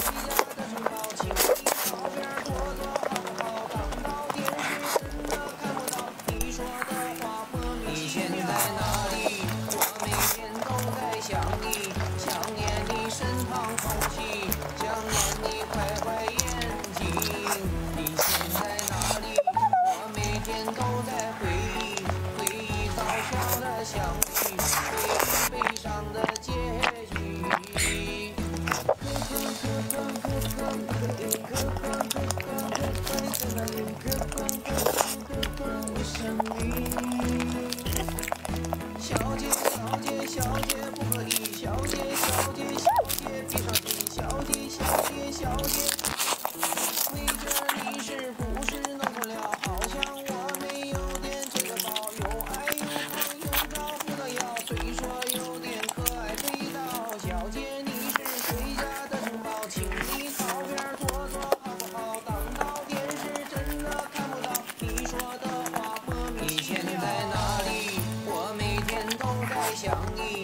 回家的你到电视真的看不到你说的话你现在哪里我每天都在想你想念你身旁空气想念你坏坏眼睛你现在哪里我每天都在回忆回忆搞笑的相遇我想你小姐小姐小姐不可以想你。